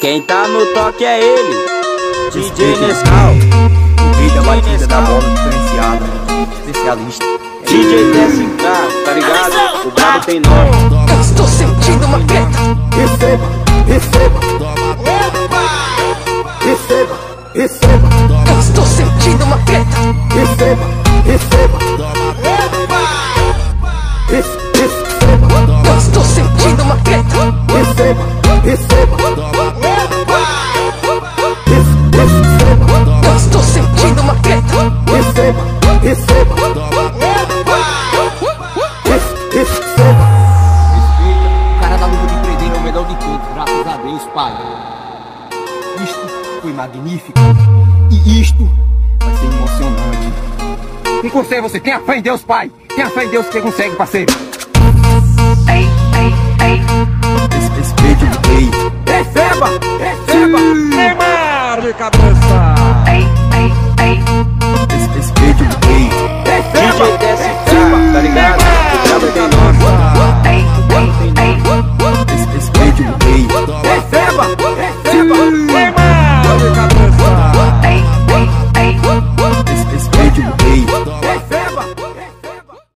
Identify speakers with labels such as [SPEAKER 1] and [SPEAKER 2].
[SPEAKER 1] Quem tá no toque é ele, DJ Nescau.
[SPEAKER 2] O rei da batida da bola diferenciada, especialista.
[SPEAKER 1] DJ TSK, tá ligado? O brabo tem nome.
[SPEAKER 3] Eu estou sentindo uma treta.
[SPEAKER 4] Receba, receba, receba, receba,
[SPEAKER 3] Eu estou sentindo uma treta.
[SPEAKER 4] receba, receba, Rece- receba,
[SPEAKER 3] Eu estou sentindo
[SPEAKER 4] receba, receba, Rece- receba.
[SPEAKER 2] O cara da luva de prender é o melhor de todos, graças a Deus, pai. Isto foi magnífico. E isto vai ser emocionante. Quem consegue você? Tenha fé em Deus, pai. Tenha fé em Deus que você consegue, parceiro. Res- Respeite o rei.
[SPEAKER 4] Receba, receba,
[SPEAKER 5] Neymar de cabeça.